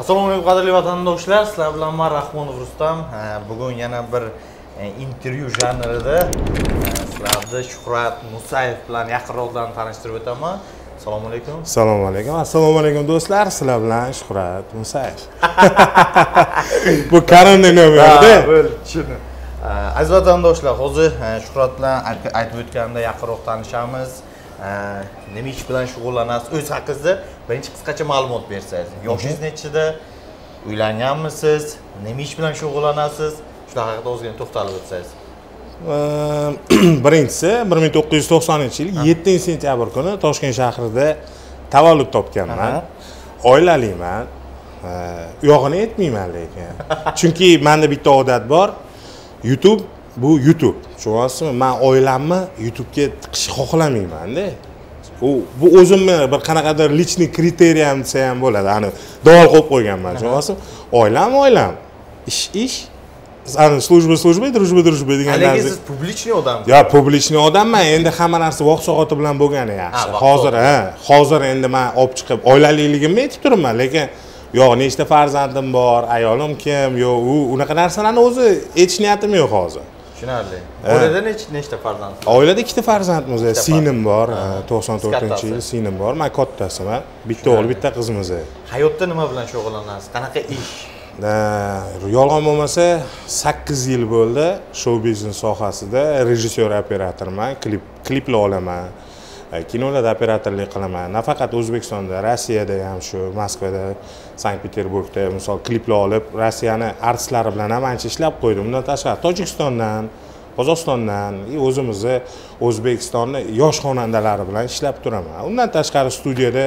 assalomu alaykum qadrli vatandoshlar. Sizlar bilan man rahmonov rustam. Bugun yana bir e, intervyu janrida e, sizlarni shuhrat musayev bilan yaqinroqdan tanishtirib o'taman. Assalomu alaykum. Assalomu alaykum. Assalomu alaykum do'stlar. Sizlar bilan shuhrat musayev. Bu karantin bo'ldi tushundim. E, aziz vatandoshlar hozir shuhrat bilan aytib o'tganimda yaqinroq tanishamiz nima ish bilan shug'ullanasiz? O'z haqingizda birinchi qisqacha ma'lumot bersangiz. Yoshingiz nechida? Uylanganmisiz? Nima ish bilan shug'ullanasiz? Shular haqida ozgina to'xtalib o'tsangiz. Birinchisi bir ming to'qqiz yuz to'qsoninchi yil yettinchi sentyabr kuni toshkent shahrida tavallud topganman. Oilaliman E, u yog'ini aytmayman lekin. Chunki manda bitta odat bor. Youtube bu youtube. Tushunyapsizmi? Man oilamni youtubega tiqishni xohlamaymanda. U bu o'zimni bir qanaqadir личный kriteriям desa ham bo'ladi. Ani savol qo'yib qo'yganman tushunyapsizmi? Oilam oilam ish ish. Ani служба служба дружба дружба degan lekin siz publichniy odamsiz yo publichniy odamman. Endi hamma narsa vaqt soati bilan bo'lgani yaxshi. Hozir ha hozir endi man olib chiqib oilaliligimni aytib turibman lekin yo'q nechta farzandim bor ayolim kim yo'q u unaqa narsalarni o'zi aytish niyatim yo'q hozir tushunarli oilada nech- nechta farzand oilada ikkita farzandmiz singlim bor to'qson to'rtinchi Kattasi. yil singlim bor man kattasiman bitta o'g'il bitta qizimiz hayotda nima bilan shug'ullanasiz qanaqa ish? Yolg'on bo'lmasa sakkiz yil bo'ldi shou biznes sohasida rejissyor operatorman klip kliplar olaman kinolarda operatorlik qilaman. Nafaqat o'zbekistonda rossiyada ham shu moskvada sankt peterburgda misol kliplar olib rossiyani artistlari bilan ham ancha ishlab qo'ydim. Undan tashqari tojikistondan qozog'istondan и o'zimizni o'zbekistonni yosh xonandalari bilan ishlab turaman. Undan tashqari studiyada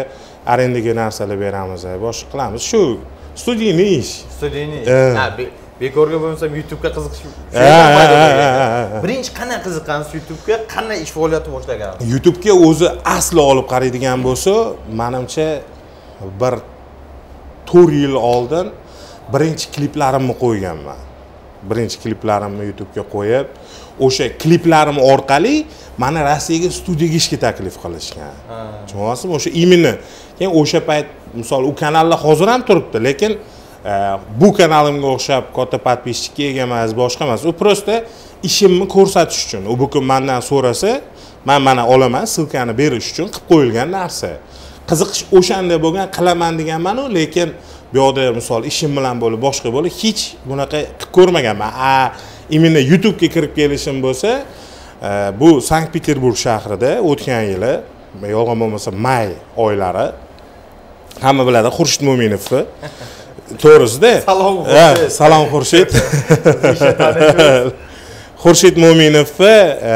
arendaga narsalar beramiz boshqa qilamiz. Shu studiyniy ish? Studiyniy Eh. Bekorga bo'lmasam youtubega qiziqish birinchi qanday qiziqqansiz youtubega? Qanday ish faoliyati boshlagansiz youtubega o'zi asli olib qaraydigan bo'lsa manimcha bir to'rt yil oldin birinchi kliplarimni qo'yganman. Birinchi kliplarimni youtubega qo'yib o'sha kliplarim orqali mani rossiyaga studiyaga ishga taklif qilishgan. Tushunyapsizmi o'sha именно keyin o'sha payt misol u kanallar hozir ham turibdi lekin Э, bu kanalimga o'xshab katta подписчикка ega emas boshqa emas. U просто ishimni ko'rsatish uchun u bugun mandan so'rasa man mana olaman ссылкani berish uchun qilib qo'yilgan narsa. Qiziqish o'shanda bo'lgan qilaman deganmanu lekin bu yoqda misol ishim bilan bo'lib boshqa bo'lib hech bunaqa qilib ko'rmaganman. A именно youtubega kirib kelishim bo'lsa e, bu sankt peterburg shahrida o'tgan yili yolg'on bo'lmasa may oylari hamma biladi xurshid mo'minovni to'g'risida. Salom, Xurshid. salom xurshid. Xurshid mo'minovni e,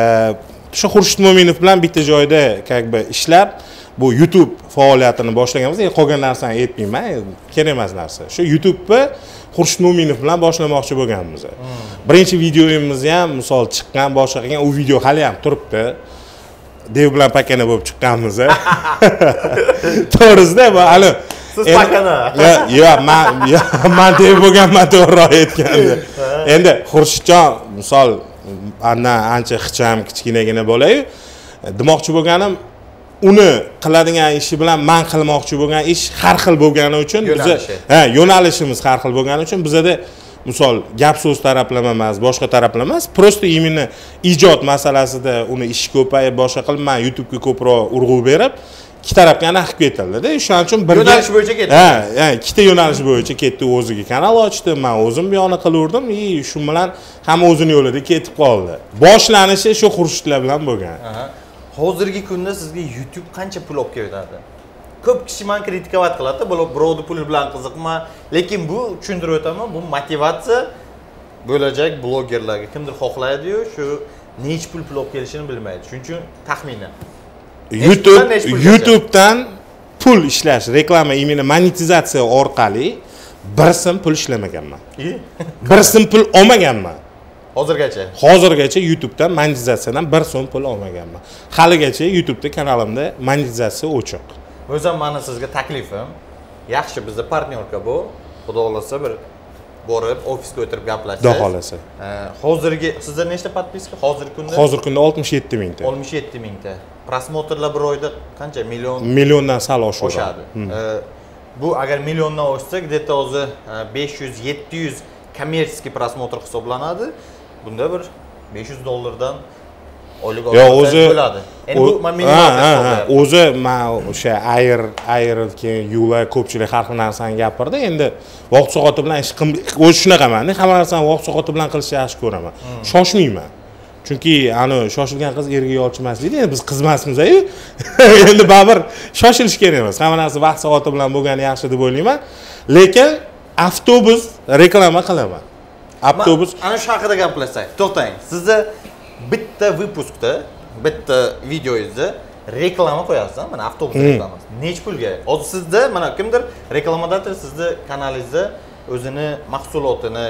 shu xurshid mo'minov bilan bitta joyda как бы ishlab bu youtube faoliyatini boshlaganmiz. Endi qolgan narsani aytmayman kerak emas narsa. Shu youtubeni xurshid mo'minov bilan boshlamoqchi bo'lganmiz. Birinchi videomiz ham misol chiqqan boshqa qilgan u video hali ham turibdi. Dev bilan pakana bo'lib chiqqanmiz to'g'risida hali Siz pakana. yo- yo'q man yo- man dev bo'lganman to'g'riroq aytganda. Endi xurshidjon misol andan ancha ixcham kichkinagina bolayu demoqchi bo'lganim uni qiladigan ishi bilan man qilmoqchi bo'lgan ish har xil bo'lgani uchun biza ha yo'nalishimiz har xil bo'lgani uchun bizada misol gap so'z taraplama emas boshqa taraplama emas просто именно ijod masalasida uni ishi ko'payib boshqa qilib man youtubega ko'proq urg'u berib ikki tarafga anaqa qilib ketildida shuning uchun birga Yo'nalish bo'yicha ketdi. ha ikkita yo'nalish bo'yicha ketdi o'ziga kanal ochdi man o'zim bu yoqni qilaverdim и shu bilan hamma o'zini yo'lida ketib qoldi. Boshlanishi shu xurshidlar bilan bo'lgan. Hozirgi kunda sizga youtube qancha pul olib keladi ko'p kishi mani kritikovat qiladi "Balo- birovni puli bilan qiziqma lekin bu tushuntirib o'taman bu motivatsiya. Bo'lajak blogerlarga kimdir xohlaydiyu shu nechi pul pul olib kelishini bilmaydi. Shuning uchun taxminan youtube youtubedan pul ishlash reklama именно monetizatsiya orqali bir so'm pul ishlamaganman. Bir so'm pul olmaganman. Hozirgacha? Hozirgacha youtubedan monetizatsiyadan bir so'm pul olmaganman. Haligacha youtubeda kanalimda monetizatsiya o'chiq o'zim mani sizga taklifim yaxshi bizda partnyorka bu. Xudo xohlasa bir borib ofisga o'tirib gaplashsak. Xudo xohlasa. Hozirgi sizda nechta подписка hozirgi kunda? Hozirgi kunda oltmish yetti mingta. Oltmish yetti mingta prosmotrlar bir oyda qancha million milliondan sal oshadi oshadi bu agar milliondan oshsa где то o'zi besh yuz yetti yuz kommersiy просмотр hisoblanadi bunda bir besh yuz dollardan oylik yo olib o'zi bo'ladi endi bu o'zi man o'sha ayr ayr keyin yula ko'pchilik har xil narsani gapirdi endi vaqt soati bilan ish qilm- o'zi shunaqamanda hamma narsani vaqt soati bilan qilishni yaxshi ko'raman shoshmayman chunki ani shoshilgan qiz erga yolchimas deydi. Endi biz qiz emasmiz endi baribir shoshilish kerak emas. Hamma narsa vaqt soati bilan bo'lgani yaxshi deb o'ylayman. Lekin avtobus reklama qilaman. Avtobus ana shu haqida gaplashsak. To'xtang. Sizni bitta vypuskda bitta videoyingizni reklama qo'yasiz mana avtobus reklamasi. Nechi pulga? Hozir sizda mana kimdir reklamadotir sizni kanalingizda o'zini mahsulotini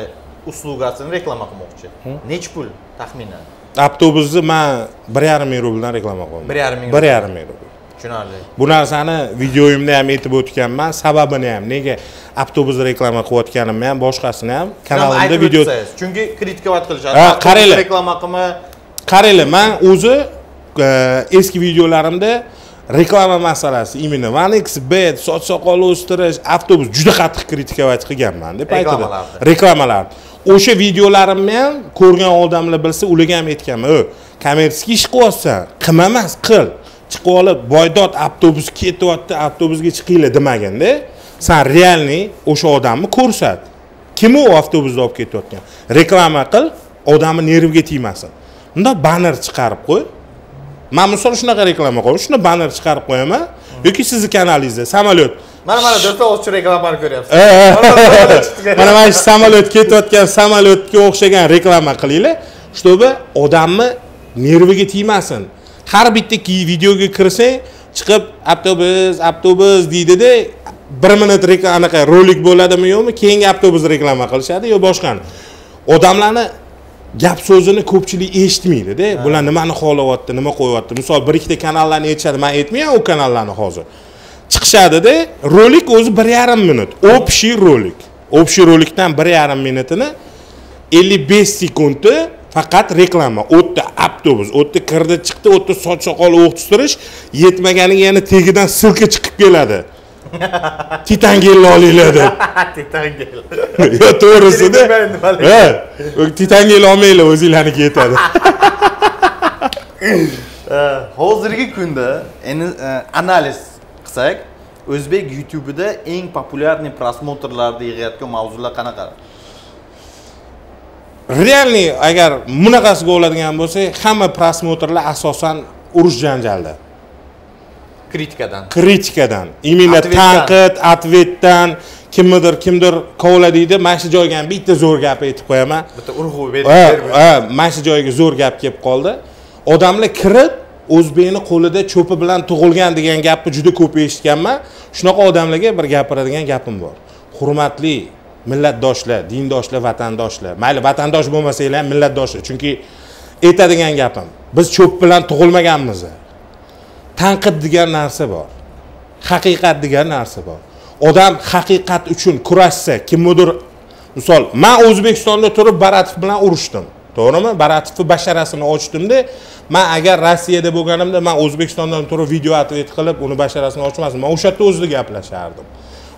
uslugasini reklama qilmoqchi. Nechi pul taxminan avtobusni man bir yarim ming rubldan reklama qilaman Bir yarim ming bir yarim ming rubl. Tushunarli. Bu narsani videoyimda ham aytib o'tganman. Sababini ham nega avtobus reklama qilayotganimni ham boshqasini ham kanalimda video chunki kritikovat qilishadi. Qaranglar. reklama qilma qaranglar man o'zi e, eski videolarimda reklama masalasi именно OneXBet soch soqol o'stirish avtobus juda qattiq kritikować qilganmanda paytida Reklamalarni. reklamalar. O'sha videolarimni ham ko'rgan odamlar bilsa ularga ham aytganman o kommersiy ish qilyapsan qilma emas qil. Chiqib olib boydod avtobus ketyapti avtobusga chiqinglar demaganda san realniy o'sha odamni ko'rsat. Kim u avtobusda olib ketayotgan reklama qil odamni nerviga tegmasin. Unda banner chiqarib qo'y man misol shunaqa reklama qo'yaman shunda banner chiqarib qo'yaman. Yoki sizni kanalingizda samolyot. Mana mana do'stlar o'zicha reklamani ko'ryapsiz. Mana mana shu samolyot ketayotgan samolyotga o'xshagan reklama qilinglar. Чтобы odamni nerviga tegmasin har bitta videoga kirsang chiqib avtobus avtobus deydida bir minut anaqa rolik bo'ladimi yo'qmi keyingi avtobus reklama qilishadi yo boshqani. Odamlarni gap so'zini ko'pchilik eshitmaydida bular nimani xohlayapti nima qo'yyapti? Misol bir ikkita kanallarni aytishadi man aytmayman u kanallarni hozir. Chiqishadida rolik o'zi bir yarim minut. Общий rolik. Общий rolikdan bir yarim minutini ellik besh sekundi faqat reklama. U yerda avtobus u yerda kirdi chiqdi u yerda soch soqol o'qitirish yetmaganiga yana tagidan silka chiqib keladi. Titangel olinglar deb Titangel. yo to'g'risida ha titangel olmanglar o'zinglarniki yetadi hozirgi kunda e, analiz qilsak o'zbek youtubeida eng populyarniy prosmotrlarni yig'ayotgan mavzular qanaqa? Realniy agar bunaqasiga oladigan bo'lsak hamma prosmotrlar asosan urush janjalda kritikadan kritikadan именно tanqid ответdan kimnidir kimdir kovladiydi mana shu joyga ham bitta zo'r gap aytib qo'yaman. Bitta urg'u berib mana shu joyga zo'r gap kelib qoldi. Odamlar kirib o'zbekni qo'lida cho'pi bilan tug'ilgan degan gapni juda ko'p eshitganman. Shunaqa odamlarga bir gapiradigan gapim bor. Hurmatli millatdoshlar dindoshlar vatandoshlar. Mayli vatandosh bo'lmasanglar ham millatdoshlar. Chunki aytadigan gapim biz cho'p bilan tug'ilmaganmiz tanqid degan narsa bor. Haqiqat degan narsa bor. Odam haqiqat uchun kurashsa kimnidir misol man o'zbekistonda turib baratov bilan urushdim. To'g'rimi? Baratovni basharasini ochdimda man agar rossiyada bo'lganimda man o'zbekistondan turib video ответ qilib uni basharasini ochmasdim. Man o'sha yerda o'zida gaplashardim.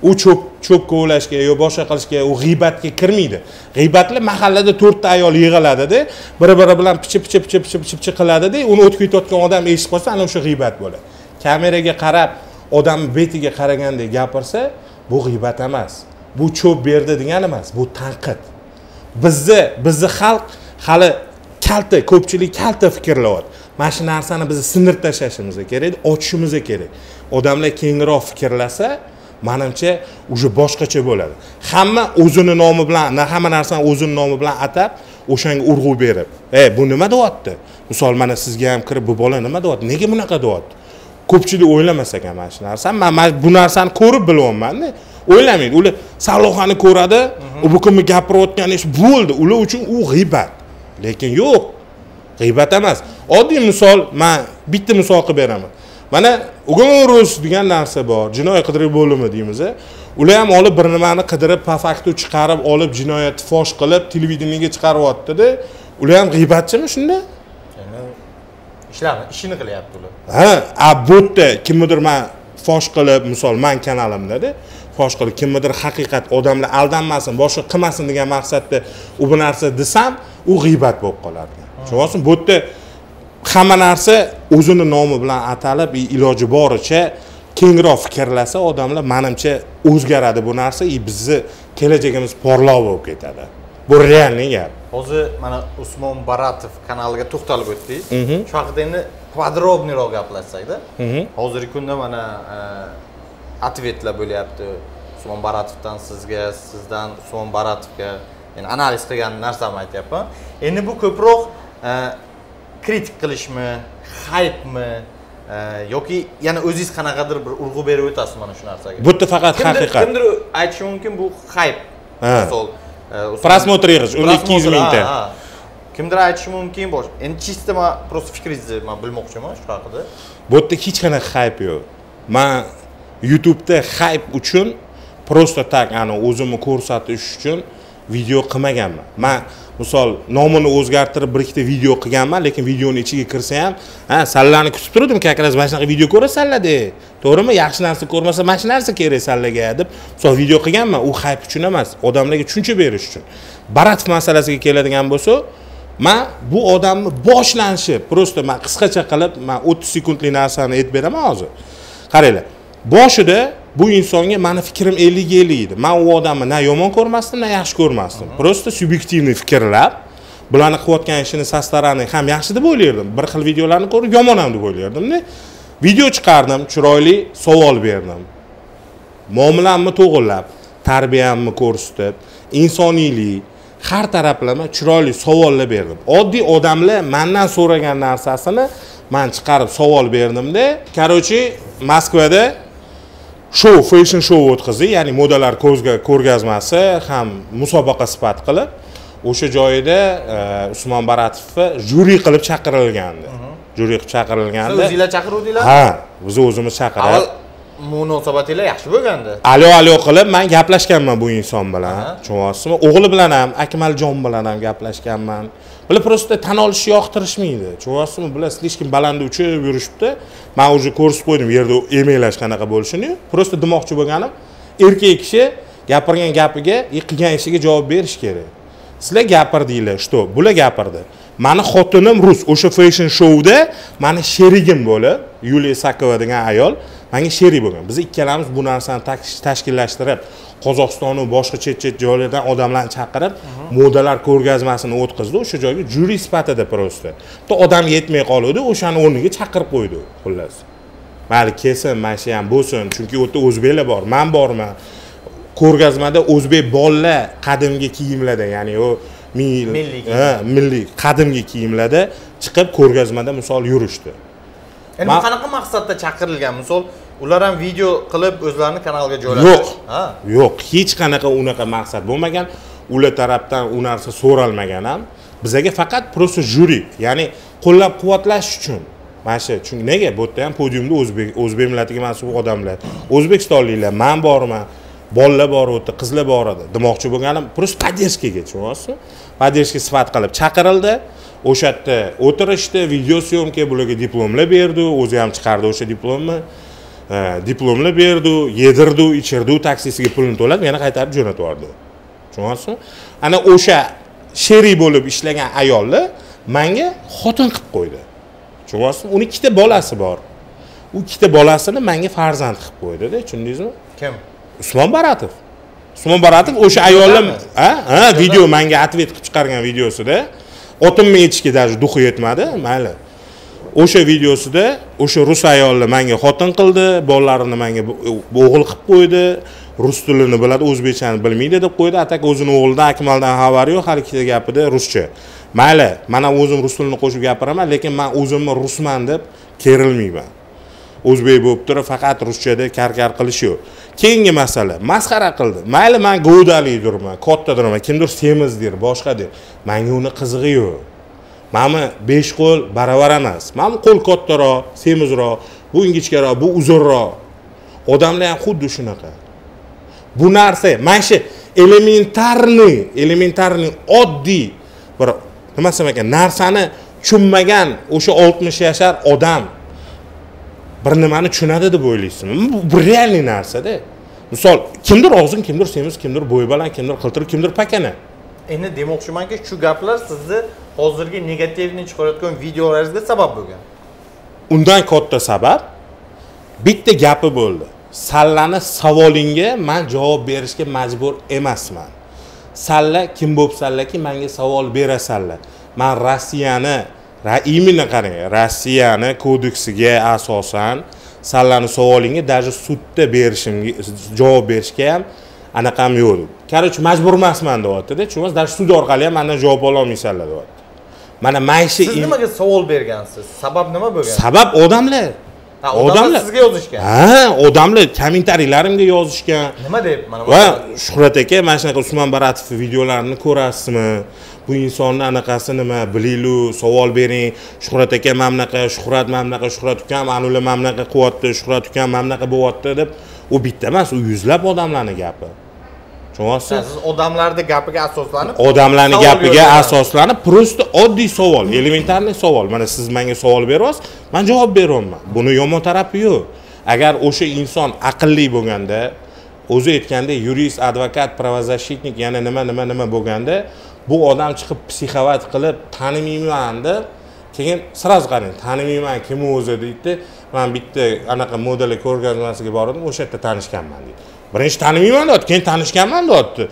U cho'p cho'p kovlashga yo boshqa qilishga u g'iybatga kirmaydi. G'iybatlar mahallada to'rtta ayol yig'iladida biri biri bilan pichi pichi pichi pichi pichi pichi qiladida uni o'tib ketayotgan odam eshitib qolsa ana o'sha g'iybat bo'ladi. Kameraga qarab odamni betiga qaragandek gapirsa bu g'iybat emas bu cho'p berdi degani emas bu tanqid. Bizni bizni xalq hali kalta ko'pchilik kalta fikrlayapti. Mana shu narsani biz sindirib tashlashimiz kerak ochishimiz kerak. Odamlar kengroq fikrlasa manimcha уже boshqacha bo'ladi. Hamma o'zini nomi bilan na hamma narsani o'zini nomi bilan atab o'shanga urg'u berib. E bu nima deyapti? Misol mana sizga ham kirib bu bola nima deyapti? Nega bunaqa deyapti? Ko'pchilik o'ylamas ekan mana shu narsani. Man bu narsani ko'rib bilyapmanda. O'ylamaydi. Ular salohani ko'radi u bu kimni gapirayotgani ish bo'ldi. Ular uchun u g'iybat. Lekin yo'q. G'iybat emas. Oddiy misol man bitta misol qilib beraman mana ugonorus degan narsa bor. Jinoiy qidiruv bo'limi deymiz ular ham olib bir nimani qidirib po faktu chiqarib olib jinoyatni fosh qilib televideniyega chiqaryaptida. Ular ham g'iybatchimi shunda? Endi ishlarni ishini qilyapti ular. Ha a bu yerda kimnidir man fosh qilib misol man kanalimdada fosh qilib kimnidir haqiqat odamlar aldanmasin boshqa qilmasin degan maqsadda u bu narsa desam u g'iybat bo'lib ekan tushunyapsizmi bu yerda hamma narsa o'zini nomi bilan atalib iloji boricha kengroq fikrlasa odamlar manimcha o'zgaradi bu narsa и bizni kelajagimiz porloq bo'lib ketadi. Bu realniy gap. Hozir mana usmon baratov kanaliga to'xtalib o'tdik. Shu haqida endi podrobniyroq gaplashsakda hozirgi kunda mana e, ответlar bo'lyapti. Usmon baratovdan sizga sizdan usmon baratovga. Yani analiz qilgan narsamni aytyapman. Endi bu ko'proq e, kritik qilishmi haypmi e, yoki yana o'zingiz qanaqadir bir urg'u berib o'tasiz mana shu narsaga? Bu yerda faqat haqiqat. kimdir aytishi mumkin bu hayp. Ha. misol Prosmotr yig'ish, unda 200 Prosmotr, mingta. kimdir aytishi mumkin boshqa endi чисто man просто fikringizni man bilmoqchiman shu haqida. Bu yerda hech qanaqa hayp yo'q. Man youtubeda hayp uchun просто так ani o'zimni ko'rsatish uchun video qilmaganman. Man misol nomini o'zgartirib bir ikkita video qilganman lekin videoni ichiga kirsa ham ha sallani kutib turdim как раз mana shunaqa video ko'rasan sallada to'g'rimi? Yaxshi narsa ko'rmasa mana shu narsa kerak sallaga deb misol video qilganman u hayp uchun emas odamlarga tushuncha berish uchun. Baratov masalasiga keladigan bo'lsa man bu odamni boshlanishi просто man qisqacha qilib man o'ttiz sekundlik narsani aytib beraman hozir. Qaranglar boshida bu insonga mani fikrim ellik ellik edi man u odamni na yomon ko'rmasdim na yaxshi ko'rmasdim. Просто subyektivniy fikrlab bularni qilayotgan ishini sastaraning ham yaxshi deb o'ylardim. Bir xil videolarni ko'rib yomon ham deb o'ylardimda. Video chiqardim chiroyli savol berdim. Muomalamni to'g'irlab tarbiyamni ko'rsatib insoniylik har taraflama chiroyli savollar berdim. Oddiy odamlar mandan so'ragan narsasini man chiqarib savol berdimda. Короче moskvada shou fashion shou o'tkazdik ya'ni modalar ko'rgazmasi ham musobaqa sifat qilib o'sha joyda e, usmon baratovni juri qilib chaqirilgandi. Juri qilib siz chaqirilgandi o'zinglar chaqiruvdinglar? Ha biz o'zimiz chaqirib munosabatinglar yaxshi bo'lgandi. Alo alo qilib man gaplashganman bu inson bilan. Tushunyapsizmi o'g'li bilan ham akmaljon bilan ham gaplashganman bular просто tan olishni yoqtirishmaydi tushunyapsizmi bular слишком baland uchib yurishibdi. Man уже ko'rsatib qo'ydim yerda emaklash qanaqa bo'lishini. Просто demoqchi bo'lganim erkak kishi gapirgan gapiga и qilgan ishiga javob berish kerak. Sizlar gapirdinglar что? Bular gapirdi. Mani xotinim rus o'sha fashion shouda mani sherigim bo'lib yuliya sakova degan ayol manga sherik bo'lgan. Biz ikkalamiz bu narsani tash- tashkillashtirib qozog'istonu boshqa chet chet joylardan odamlarni chaqirib modalar ko'rgazmasini o'tkazdi. O'sha joyga juri sifatida просто bitta odam yetmay qoluvdi o'shani o'rniga chaqirib qo'ydi xullas. Mayli kelsin mana shu ham bo'lsin chunki u yerda o'zbeklar bor man borman. Ko'rgazmada o'zbek bolalar qadimgi kiyimlarda ya'ni u ming yil Milliy qadimgi kiyimlarda chiqib ko'rgazmada misol yurishdi. Endi qanaqa maqsadda chaqirilgan? Misol ular ham video qilib o'zlarini kanaliga joyladi yo'q. Yo'q. Hech qanaqa unaqa maqsad bo'lmagan. Ular tarafdan u narsa so'ralmagan ham. Bizaga faqat просто juri ya'ni qo'llab quvvatlash uchun. Mana shu chunki nega? Bu yerda ham podiumda o'zbek o'zbek millatiga mansub odamlar. O'zbekistonliklar man borman bolalar bor u yerda qizlar bor edi. Demoqchi bo'lganim просто поддержкаga tushunyapsizmi поддержка sifat qilib chaqirildi. O'sha yerda o'tirishdi video syomka bularga diplomlar berdi o'zi ham chiqardi o'sha diplomni. Diplomlar berdi yedirdi ichirdi taksisiga pulini to'lab yana qaytarib jo'natib yubordi. Tushunyapsizmi ana o'sha sherik bo'lib ishlagan ayolni manga xotin qilib qo'ydi. Tushunyapsizmi uni ikkita bolasi bor. U ikkita bolasini manga farzand qilib qo'ydida tushundingizmi? Kim? Usmon baratov. Usmon baratov o'sha ayolni ha ha video manga ответ qilib chiqargan videosida otimni aytishga даже duxi yetmadi mayli. O'sha videosida o'sha rus ayolni manga xotin qildi bolalarini manga o'g'il qilib qo'ydi rus tilini biladi o'zbekchani bilmaydi deb qo'ydi. Atak o'zini o'g'lidan akmaldan xabari yo'q har ikkita gapida ruscha. Mayli man ham o'zim rus tilini qo'shib gapiraman lekin man o'zimni rusman deb kerilmayman o'zbek bo'lib turib faqat ruschada kar kar qilish yo'q keyingi masala masxara qildi. Mayli man gavdalidirman kattadirman kimdir semizdir boshqadir manga uni qizig'i yo'q mani besh qo'l baravar emas. Mani qo'l kattaroq semizroq bu ingichkaroq bu uzunroq. Odamlar ham xuddi shunaqa. Bu narsa mana shu elementarniy elementarniy oddiy bir nima desam ekan narsani tushunmagan o'sha oltmish yashar odam. Bir nimani tushunadi deb o'ylaysizmi? Bu, realniy narsada. Misol kimdir og'zin kimdir semiz kimdir bo'yi baland kimdir qiltir kimdir pakana. Endi demoqchimanki shu gaplar sizni hozirgi negativni chiqarayotgan videolaringizga sabab bo'lgan. Undan katta sabab bitta gapi bo'ldi. Sallani savolingga man javob berishga majbur emasman. Salla kim bo'libsanlarki manga savol berasanlar. Man rossiyani именно qarang. Rossiyani kodeksiga asosan sallani savolingga даже sudda berishimga javob berishga ham anaqam yo'q. Короче majbur emasman deyaptida. Tushunasiz даже sud orqali ham mandan javob ololmaysanlar deyapti. Mana maishiy siz nimaga savol bergansiz? Sabab nima bo'lgan? Sabab odamlar odamlar sizga yozishgan. Ha odamlar kommentarilarimga yozishgan. Nima deb? Mana va shuhrat aka mana shunaqa usmon baratov videolarini ko'rasizmi? Bu insonni anaqasi nima? Bilaylu savol bering. Shuhrat aka mana bunaqa shuhrat mana bunaqa shuhrat ukam ana ular mana bunaqa qilyapti shuhrat ukam mana bunaqa bo'lyapti deb u bitta emas u yuzlab odamlarni gapi tushunyapsiz siz odamlarni gapiga asoslanib odamlarni gapiga asoslanib просто oddiy savol elementarniy savol. Mana siz menga savol beryapsiz man javob beryapman. Buni yomon tarafi yo'q. Agar o'sha inson aqlli bo'lganda o'zi aytgandek yurist advokat правозащитник yana nima nima nima bo'lganda bu odam chiqib psixovat qilib tanimayman deb keyin сразу qarang tanimayman kim u o'zi deydida man bitta anaqa modeli ko'rgazmasiga bordim o'sha yerda tanishganman deydi birinchi tanimayman deyapti keyin tanishganman deyapti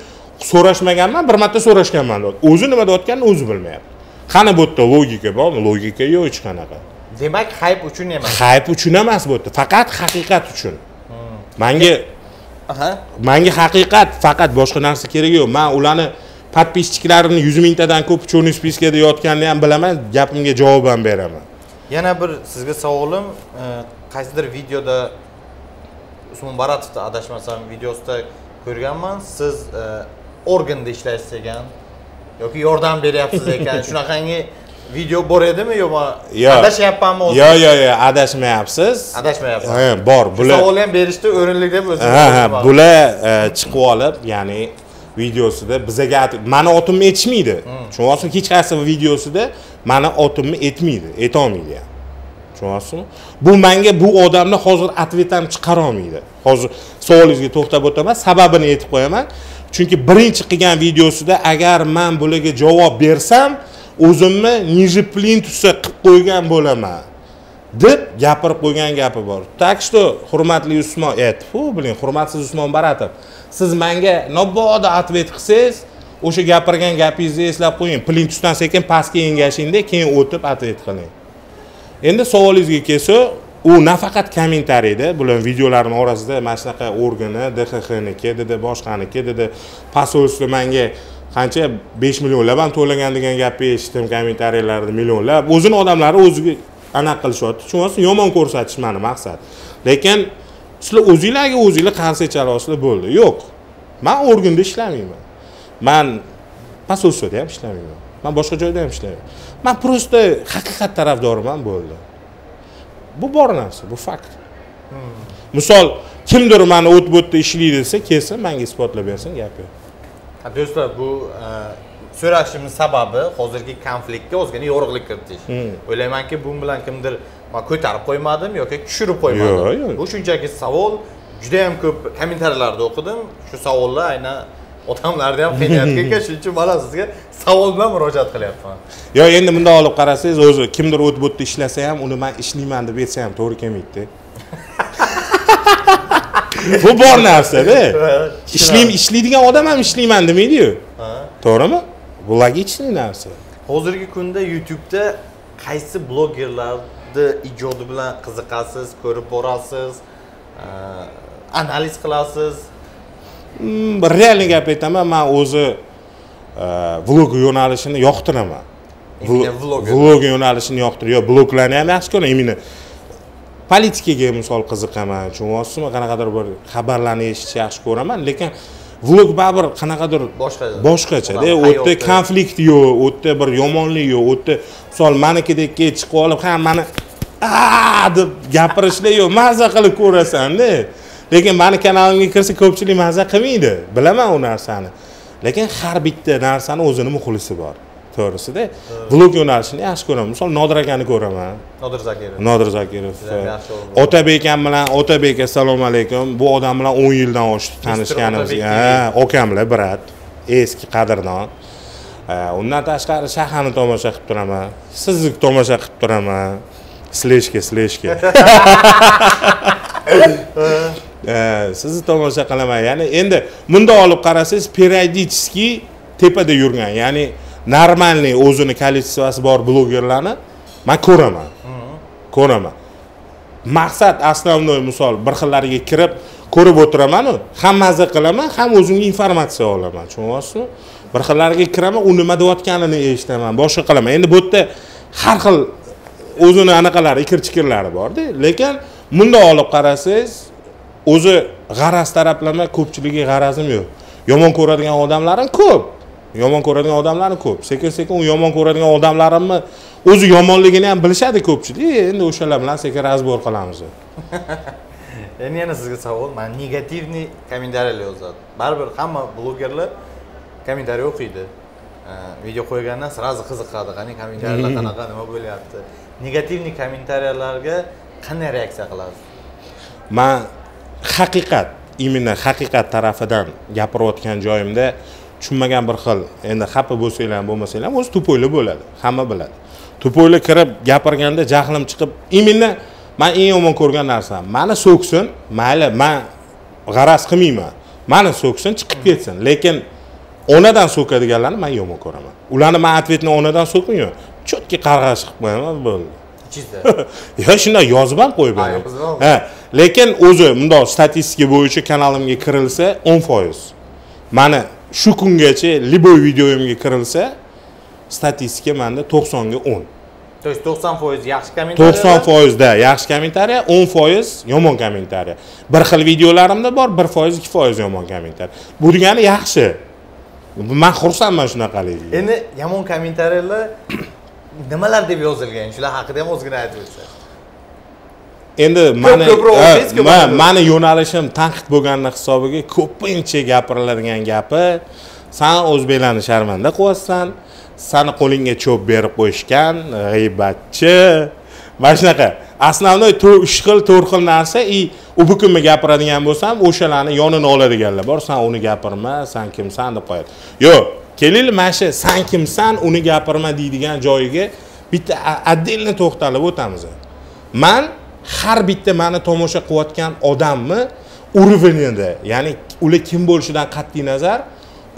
so'rashmaganman bir marta so'rashganman deyapti o'zi nima deyotganini o'zi bilmayapti. Qani bu yerda logika bormi logika yo'q hech qanaqa. Demak hayb uchun emas. Hayp uchun emas bu yerda faqat haqiqat uchun. Manga Aha. manga haqiqat faqat boshqa narsa kerak yo'q. Man ularni подписчиklarini yuz mingtadan ko'p черный spiskada yotganini ham bilaman gapimga javob ham beraman. Yana bir sizga savolim e, qaysidir videoda usmon baratovni adashmasam videosida ko'rganman. Siz e, organda ishlaysiz ekan yoki yordam beryapsiz ekan shunaqangi video bor edimi? Yo'qmi Yo'q. adashyapmanmi o'zi? Yo'q yo'q yo'q adashmayapsiz. Adashmayapsiz. Ha bor bular savol ham berishda o'rinli deb o'zim ha ha bular e, chiqib olib ya'ni videosida bizaga mani otimni aytishmaydi tushunyapsizmi hech qaysi videosida mani otimni aytmaydi aytolmaydi ham tushunyapsizmi bu manga bu odamni hozir ответdan chiqarolmaydi. Hozir savolingizga to'xtab o'taman sababini aytib qo'yaman. Chunki birinchi qilgan videosida agar man bularga javob bersam o'zimni ниже plintusda qilib qo'ygan bo'laman deb gapirib qo'ygan gapi bor. Так что hurmatli usmon e tfu biling hurmatsiz usmon baratov siz menga mabodo ответ qilsangiz o'sha gapirgan gapingizni eslab qo'ying. Plintusdan sekin pastga engashingda keyin o'tib ответ qiling. Endi savolingizga kelsa u nafaqat kommentariyda bular videolarni orasida mana shunaqa organi dxxniki dedi boshqaniki dedi posolstvo manga qancha besh millionlab ham to'lagan degan gapni eshitdim kommentariylarda millionlab. O'zini odamlari o'ziga anaqa qilishyapti tushunyapsizmi yomon ko'rsatish mani maqsad. Lekin sizlar o'zinglarga o'zinglar qarshi chala bo'ldi. Yo'q. Man organda ishlamayman. Man posolstvoda ham ishlamayman. Man boshqa joyda ham ishlamayman man просто haqiqat tarafdoriman bo'ldi. Bu bor narsa bu fakt. Misol kimdir mani o't bu yerda ishlaydi desa kelsin manga isbotlab bersin gap yo'q. Do'stlar bu e, so'rashimni sababi hozirgi konfliktga ozgina yorug'lik kiritish. O'ylaymanki bu bilan kimdir man ko'tarib qo'ymadim yoki tushirib qo'ymadim. Bu shunchaki savol juda yam ko'p kommentariyalarda o'qidim. Shu savollar aynan odamlarni ham qiynayotgan ekan shuning uchun mana sizga savol bilan murojaat qilyapman. Yo endi bundoq olib qarasangiz o'zi kimdir o't bu yerda ishlasa ham uni man ishlayman deb aytsa ham to'g'ri kelmaydida. Bu bor narsada. Ishlayman ishlaydigan odam ham ishlayman demaydiyu. To'g'rimi? Bu logichniy narsa. Hozirgi kunda YouTube'da qaysi blogerlarni ijodi bilan qiziqasiz ko'rib borasiz analiz qilasiz bir realniy gap aytaman man o'zi e, vlog yo'nalishini yoqtiraman vlog yo'nalishini yoqtiraman yo bloglarni ham yaxshi ko'raman именно politikaga misol qiziqaman tushunyapsizmi qanaqadir bir xabarlarni eshitishni yaxshi ko'raman lekin vlog baribir qanaqadir Boshqa. boshqachada u yerda konflikt yo'q u yerda bir yomonlik yo'q u yerda misol manikidek chiqib olib hammani "Aa!" deb gapirishlar yo'q maza qilib ko'rasanda lekin mani kanalimga kirsa ko'pchilik maza qilmaydi. Bilaman u narsani. Lekin har bitta narsani o'zini muxlisi bor. To'g'risida? Vlog yo'nalishini yaxshi ko'raman. Misol nodir akani ko'raman. Nodir zakirov. Nodir o'g'il. otabek akam bilan otabek assalomu alaykum. Bu odam bilan o'n yildan oshdi tanishganimiz. Okamlar brat. Eski qadrdon. Undan tashqari shahani tomosha qilib turaman. Sizni tomosha qilib turaman. Sleshka sleshka sizni tomosha qilaman. Ya'ni endi bundoq olib qarasangiz периодически tepada yurgan. Ya'ni нормальный o'zini количествоsi bor blogerlarni man ko'raman. Ko'raman. Maqsad основной misol bir xillariga kirib ko'rib o'tiramanu ham maza qilaman ham o'zimga informatsiya olaman. Tushunyapsizmi bir xillariga kiraman u nima deyayotganini eshitaman boshqa qilaman. Endi bu yerda har xil o'zini anaqalari ikir chikirlari borda. Lekin bundoq olib qarasangiz o'zi g'araz taraflama ko'pchiligiga g'arazim yo'q. Yomon ko'radigan odamlarim ko'p. Yomon ko'radigan odamlarim ko'p. Sekin sekin u yomon ko'radigan odamlarimni o'zi yomonligini ham bilishadi ko'pchilik. Endi o'shalar bilan sekin разбор qilamiz endi yana sizga savol man negativniy kommentariyalar yozadi. Baribir hamma blogerlar kommentariy o'qiydi. Video qo'ygandan сразу qiziqadi qani kommentariyalar qanaqa nima bo'lyapti. Negativniy kommentariyalarga qanday reaksiya qilasiz? Man haqiqat именно haqiqat tarafidan gapirayotgan joyimda tushunmagan bir xil endi xafa bo'lsanglar ham bo'lmasanglar ham o'zi tupoylar bo'ladi hamma biladi. Tupoylar kirib gapirganda jahlim chiqib именно man eng yomon ko'rgan narsam mani so'ksin mayli man g'araz qilmayman mani so'ksin chiqib ketsin. Lekin onadan so'kadiganlarni man yomon ko'raman. Ularni man ответni onadan so'kmayman. Четкий qarg'ash qilib qo'yaman bo'ldi. Ichingizda yo shunday yozib ham qo'yib Ha, lekin o'zi bundoq statistika bo'yicha kanalimga kirilsa o'n foiz. Mani shu kungacha liboy videoyimga kirilsa statistika manda to'qsonga o'n. То есть to'qson foiz yaxshi kommentariyalar to'qson foizda yaxshi kommentariya o'n foiz yomon kommentariya. Bir xil videolarimda bor bir foiz ikki foiz yomon kommentariya. Bu degani yaxshi. Man xursandman shunaqaligiga endi yomon kommentariyalar nimalar deb yozilgan? Shular haqida ham ozgina aytib o'tsangiz endi mani mani yo'nalishim tanqid bo'lgani hisobiga ko'pincha gapiriladigan gapi. San o'zbeklarni sharmanda qilyapsan sani qo'lingga cho'p berib qo'yishgan g'iybatchi. Mana shunaqa основной uch xil to'rt xil narsa и u bukunmi gapiradigan bo'lsam o'shalarni yonini oladiganlar bor. San uni gapirma san kimsan deb qo'yadi. Yo'q kelinglar mana shu san kimsan? Uni gapirma deydigan joyiga bitta отдельно to'xtalib o'tamiz. Man har bitta mani tomosha qilayotgan odamni уровенida ya'ni ular kim bo'lishidan qat'iy nazar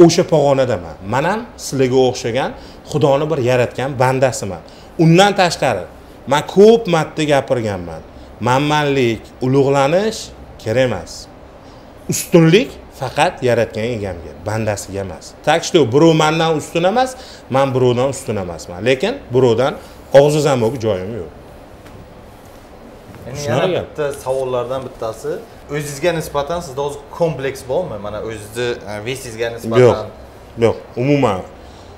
o'sha pog'onadaman. Man ham sizlarga o'xshagan xudoni bir yaratgan bandasiman. Undan tashqari man ko'p marta gapirganman. Manmanlik ulug'lanish kerak emas. Ustunlik faqat yaratgan egamga bandasiga emas. Так что birov mandan ustun emas man birovdan ustun emasman. Lekin birovdan og'zi zamok joyim yo'q. Yana bitta savollardan bittasi o'zingizga nisbatan sizda o'zi kompleks bormi? Mana o'zizni e, vesingizga yo'q nisbatan. Yo'q umuman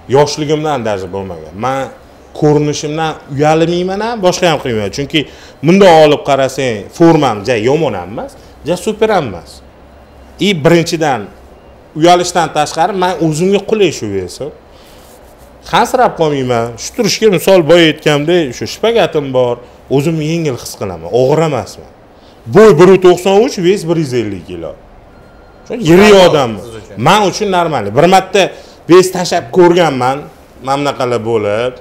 yoshligimdan даже bo'lmagan. Man ko'rinishimdan uyalmayman ham boshqa ham qilmayman. Chunki bundoq olib qarasang formam ja yomon ham emas ja super ham emas и birinchidan uyalishdan tashqari man o'zimga qulay shu vesim hansirab qolmayman. Shu turishga misol boya aytgandek shu shpagatim bor o'zimni yengil his qilaman. Og'ir emasman. Bo'y bir to'qson uch ves bir yuz ellik kilo. Yirik odamman man uchun normal. Bir marta ves tashlab ko'rganman. Mana bunaqalar bo'lib.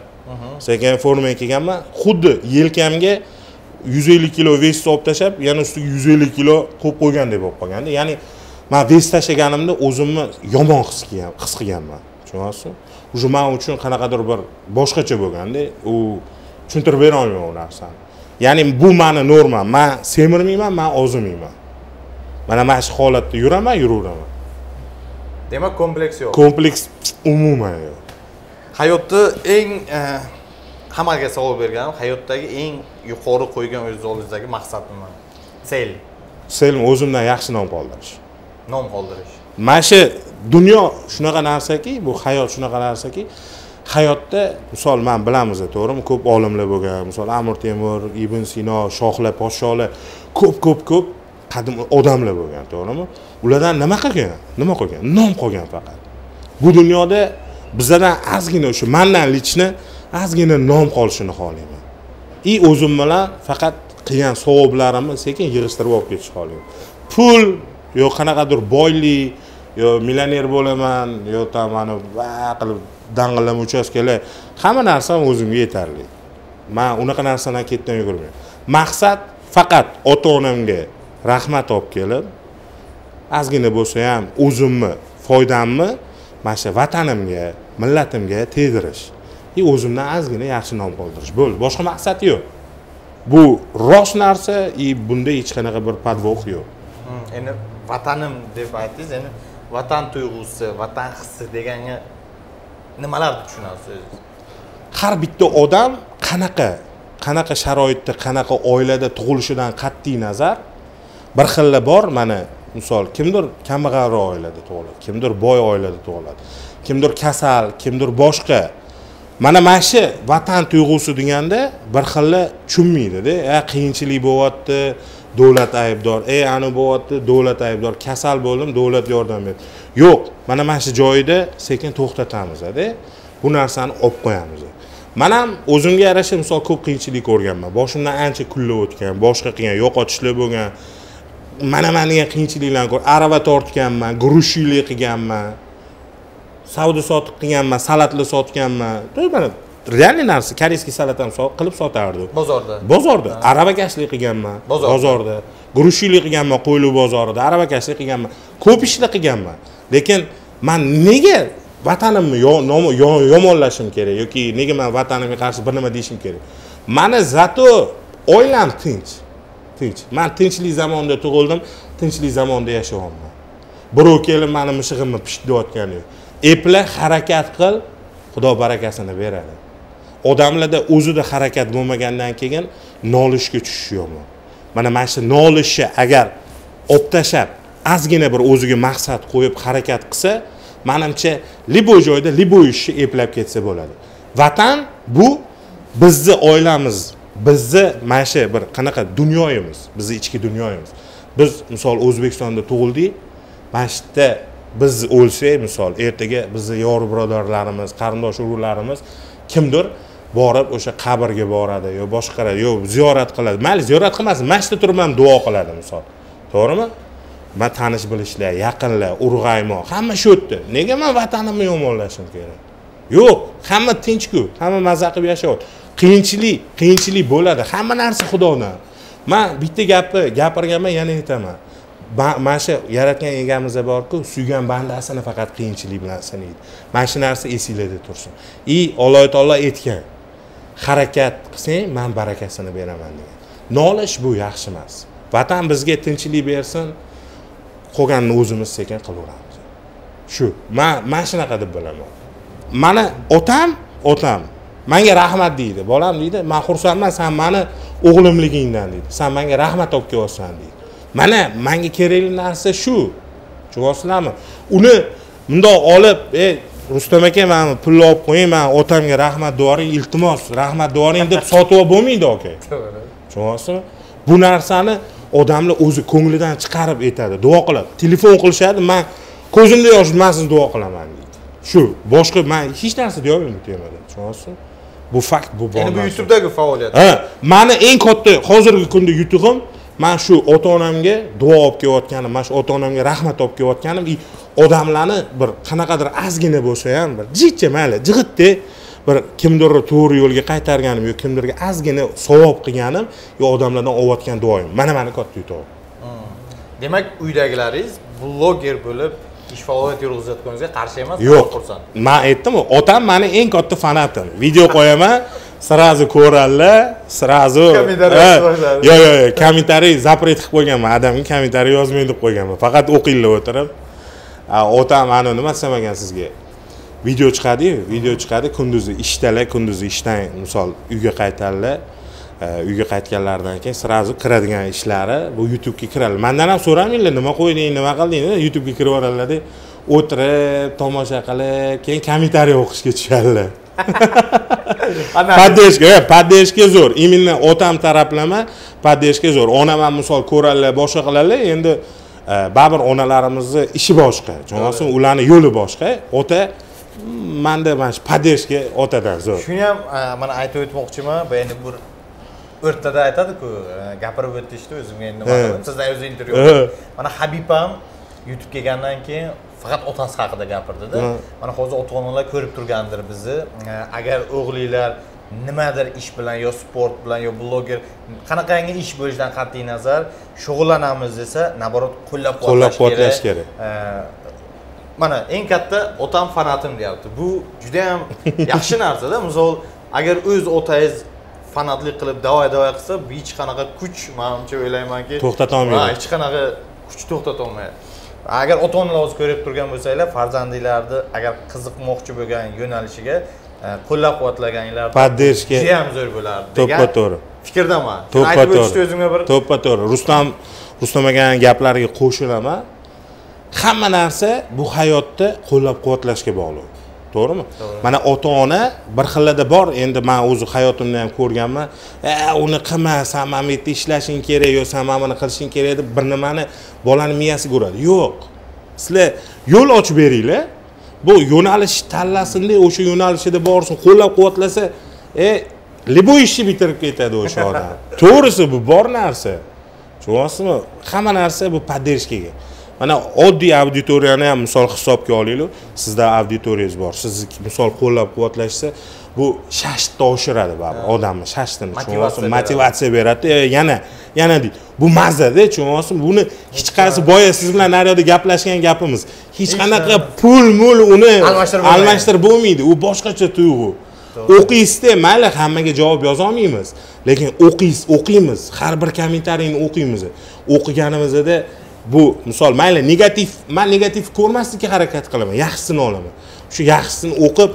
Sekin formaga kelganman. Xuddi yelkamga yuz ellik kilo ves solib tashlab yana ustiga yuz ellik kilo qo'yib qo'ygandek bo'lib qolganda ya'ni man ves tashlaganimda o'zimni yomon his his qilganman. Tushunyapsizmi? Уже man uchun qanaqadir bir boshqacha bo'lganda u tushuntirib bera olmayman u narsani. Ya'ni bu mani normam man semirmayman man ozimayman mana mana shu holatda yuraman yuraveraman. Demak kompleks yo'q. Kompleks umuman yo'q. Hayotda eng e, hammaga savol berganim hayotdagi eng yuqori qo'ygan o'zingiz oldingizdagi maqsad nima sel. Selim o'zimdan yaxshi nom qoldirish nom qoldirish. Mana shu dunyo shunaqa narsaki bu hayot shunaqa narsaki hayotda misol man bilamiz to'g'rimi? Ko'p olimlar bo'lgan misol amir temur ibn sino shohlar podsholar ko'p ko'p ko'p qadim odamlar bo'lgan to'g'rimi? Ulardan nima qilgan? Nima qolgan nom qolgan faqat. Bu dunyoda bizlardan ozgina o'sha mandan lichni ozgina nom qolishini xohlayman. И o'zim bilan faqat qilgan savoblarimni sekin yig'ishtirib olib ketishni xohlayman. Pul yo qanaqadir boylik yo millioner bo'laman yo там mana va qilib dang'illam uchastkalar. Hamma narsam o'zimga yetarli. Man unaqa narsadan ketdan yugurmayman. Maqsad faqat ota onamga rahmat olib kelib ozgina bo'lsa ham o'zimni foydamni mana shu vatanimga millatimga tegdirish. И o'zimdan ozgina yaxshi nom qoldirish bo'ldi. Boshqa maqsad yo'q. Bu rost narsa и bunda hech qanaqa bir подвох yo'q. Hmm, endi vatanim deb aytdingiz endi vatan tuyg'usi vatan hissi deganga nimalarni tushunasiz? O'zingiz har bitta odam qanaqa qanaqa sharoitda qanaqa oilada tug'ilishidan qat'iy nazar. Bir xilla bor mana misol kimdir kambag'alroq oilada tug'iladi kimdir boy oilada tug'iladi kimdir kasal kimdir boshqa. Mana mana shu vatan tuyg'usi deganda bir xilla tushunmaydida. A qiyinchilik bo'lyapti davlat aybdor. Ey ani bo'lyapti davlat aybdor. Kasal bo'ldim davlat yordam berdi. Yo'q mana mana shu joyida sekin to'xtatamizda bu narsani olib qo'yamiz man ham o'zimga yarasha misol ko'p qiyinchilik ko'rganman. Boshimdan ancha kunlar o'tgan boshqa qilgan yo'qotishlar bo'lgan. Mana mana degan qiyinchiliklarni ko'r arava tortganman грузчиlik qilganman savdo sotiq qilganman salatlar sotganman. Mana реальный narsa koreyskiy salatani qilib sotardim bozorda. Bozorda. Aravakashlik qilganman. Bozorda. грузчиlik qilganman qo'ylik bozorida. Aravakashlik qilganman. Ko'p ishlar qilganman. Lekin man nega vatanimni yomonlashim kerak yoki nega man vatanimga qarshi bir nima deyishim kerak? Mani zato oilam tinch. Tinch. Man tinchlik zamonda tug'ildim tinchlik zamonda yashayapman birov kelib mani mushug'imni pishitayotgani yo'q. Epla harakat qil xudo barakasini beradi odamlarda o'zida harakat bo'lmagandan keyin nolishga tushish yomon mana mana shu nolishni agar olib tashlab ozgina bir o'ziga maqsad qo'yib harakat qilsa manimcha libo joyda libo ishni eplab ketsa bo'ladi. Vatan bu bizni oilamiz bizni mana shu bir qanaqa dunyoyimiz bizni ichki dunyoyimiz. Biz misol o'zbekistonda tug'ildik mana shu yerda biz o'lsak misol ertaga bizni yor birodarlarimiz qarindosh urug'larimiz kimdir borib o'sha qabrga boradi yo boshqa yo ziyorat qiladi. Mayli ziyorat qilmasin masjidda turib ham duo qiladi misol. To'g'rimi? Man tanish bilishlar yaqinlar urg'aymoq hamma shu yerda nega man vatanimni yomonlashim kerak? Yo'q hamma tinchku hamma maza qilib yashayapti. Qiyinchilik qiyinchilik bo'ladi hamma narsa xudodan man bitta gapni gapirganman yana aytaman. Mana shu yaratgan egamizda borku suygan bandasini faqat qiyinchilik bilan sinaydi mana shu narsa esinglarda tursin. И alloh taolo aytgan. Harakat qilsang man barakasini beraman degan. Nolish bu yaxshi emas. Vatan bizga tinchlik bersin qolganini o'zimiz sekin qilaveramiz. Shu man man shunaqa deb bilaman mani otam otam manga rahmat deydi. Bolam deydi man xursandman san mani o'g'limligingdan deydi. San manga rahmat olib kelyapsan deydi. Mana manga kerakli narsa shu. Tushunyapsizlarmi uni mundoq olib ey rustam aka mana pulni olib qo'ying man otamga rahmat deyoring iltimos rahmat deyoring deb sotib olib bo'lmaydi aka to'g'ri. Tushunyapsizmi bu narsani odamlar o'zi ko'nglidan chiqarib aytadi duo qiladi. Telefon qilishadi man ko'zimda yosh man sizni duo qilaman deydi. Shu boshqa man hech narsa deyolmayman bu temada tushunyapsizmi bu fakt bu bor bu youtubedagi faoliyat. Ha mani eng katta hozirgi kunda yutug'im man shu ota onamga duo olib kelayotganim mana shu ota onamga rahmat olib kelayotganim. И odamlarni bir qanaqadir ozgina bo'lsa ham bir jicha mayli jig'itda bir kimdirni to'g'ri yo'lga qaytarganim yo kimdirga ozgina savob qilganim yo odamlardan olayotgan duoyim. Mana mani katta yutug'im demak uydagilaringiz bloger bo'lib ish faoliyat yurg'izayotganingizga qarshi emas yo'q. xursand. Man aytdimu otam mani eng katta fanatim. Video qo'yaman сразу ko'radilar qo'yishadi. yo'q yo'q yo'q kommentariy запрет qilib qo'yganman adamga kommentariy yozmang deb qo'yganman faqat o'qinglar o'tirib otam ani nima desam ekan sizga video chiqadiyu video chiqadi kunduzi ishdalar kunduzi ishdan misol uyga qaytadilar uyga qaytganlaridan keyin сразу kiradigan ishlari bu youtubega kiradi mandan ham so'ramanglar nima qo'yding nima qilding youtubega kirib yuboradilarda o'tirib tomosha qilib keyin kommentariy o'qishga tushadilar поддержка поддержка zo'r. Именно otam taraflama поддержка zo'r. Onam ham misol ko'radilar boshqa qiladilar endi e, baribir onalarimizni ishi boshqa. Tushunyapsizmi ularni yo'li boshqa. Ota manda mana shu поддержка otadan zo'r. Shuni ham e, mana aytib o'tmoqchiman. Bu endi bir o'rtada aytadiku e, gapirib o'tishdi o'zimga endi nima sizdan o'zi intervyu mana habib ham youtube kelgandan keyin faqat otasi haqida gapirdida mana hozir ota onalar ko'rib turgandir bizni agar o'g'linglar nimadir ish bilan yo sport bilan yo bloger qanaqangi ish bo'lishidan qat'iy nazar shug'ullanamiz desa naоборот qo'llab Qo'llab-quvvatlash kerak. Mana eng katta otam fanatim deyapti. Bu juda yam yaxshi narsada misol agar o'z otangiz fanatlik qilib davay davay qilsa hech qanaqa kuch manimcha o'ylaymanki To'xtatolmaydi. Ha, hech qanaqa kuch to'xtatolmaydi agar ota onalar ko'rib turgan bo'lsanglar farzandinglarni agar qiziqmoqchi bo'lgan yo'nalishiga e, qo'llab quvvatlaganinglar поддержка juda ham zo'r bo'lardi to'ppa to'g'ri. Fikrdaman. To'ppa to'g'ri. o'zimga bir. To'ppa to'g'ri. Rustam rustam akani gaplariga qo'shilaman hamma narsa bu hayotda qo'llab quvvatlashga bog'liq to'g'rimi? Mana ota ona bir xillada bor. Endi man o'zi hayotimda ham ko'rganman. "E, uni qilma san mana bu yerda ishlashing kerak yo san mana buni qilishing kerak deb bir nimani bolani miyasiga uradi yo'q. Sizlar yo'l ochib beringlar. Bu yo'nalish tanlasinde o'sha yo'nalishida borsin qo'llab quvvatlasa e любой ishni bitirib ketadi o'sha odam. To'g'risi bu bor narsa. Tushunyapsizmi hamma narsa bu поддержкаga mana oddiy auditoriyani ham misol hisobga olaylik sizda auditoriyangiz bor. Sizni misol qo'llab quvvatlashsa bu shashtni oshiradi baribir odamni shashtini tushunyapsizmi motivatsiya beradi. E, yana yana deydi bu mazada tushunyapsizmi buni hech qaysi boya siz bilan naryoqda gaplashgan gapimiz. Hech qanaqa pul mul uni almashtirib bo'lmaydi. u boshqacha tuyg'u. O'qiysizda mayli hammaga javob yozolmaymiz. Lekin o'qiysiz o'qiymiz. Har bir kommentariyni o'qiymiz. O'qiganimizda bu misol mayli negativ man negativ ko'rmaslikka harakat qilaman yaxshisini olaman. Shu yaxshisini o'qib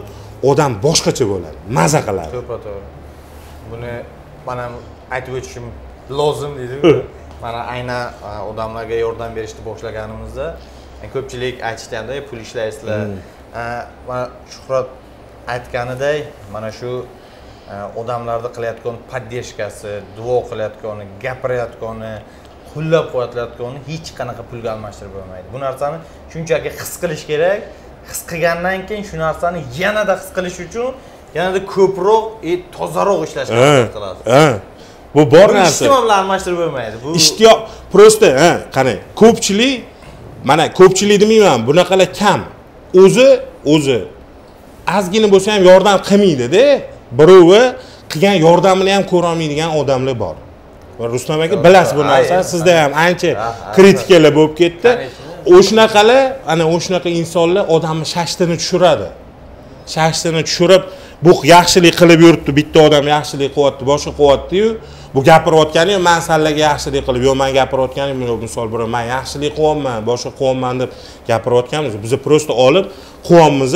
odam boshqacha bo'ladi maza qiladi. To'ppa to'g'ri buni man ham aytib o'tishim lozim deydi mana aynan e, odamlarga yordam berishni boshlaganimizda e, ko'pchilik aytishdanda "E, pul ishlaysizlar E, mana shuhrat aytganiday mana shu e, odamlarni qilayotgan поддержкасы duo qilayotgani gapirayotgani qo'llab quvvatlayotgani hech qanaqa pulga almashtirib bo'lmaydi. Bu narsani shunchaki his qilish kerak. His qilgandan keyin shu narsani yanada his qilish uchun yanada ko'proq e, tozaroq ishlashga Ha, harakat qilasiz bu bor narsa. ishtimon bilan almashtirib bo'lmaydi. Bu ishtiyoq просто ha qarang. Ko'pchilik mana ko'pchilik demayman bunaqalar kam. O'zi o'zi. Ozgina bo'lsa ham yordam qilmaydida birovi qilgan yordamini ham ko'rolmaydigan odamlar bor rustam aka bilasiz bu narsani. sizda ham ancha ha, ha. kritikalar bo'lib ketdi. O'shanaqalar ana o'shanaqa insonlar odamni shashtini tushiradi. Shashtini tushirib bu yaxshilik qilib yuribdi bitta odam yaxshilik qilyapti boshqa qilyaptiyu. Bu gapirayotgani man sizlarga yaxshilik qilib yo man gapirayotganim yo'q misol bir man yaxshilik qilyapman boshqa qilyapman deb gapirayotganmiz. Biz просто olib qilyapmiz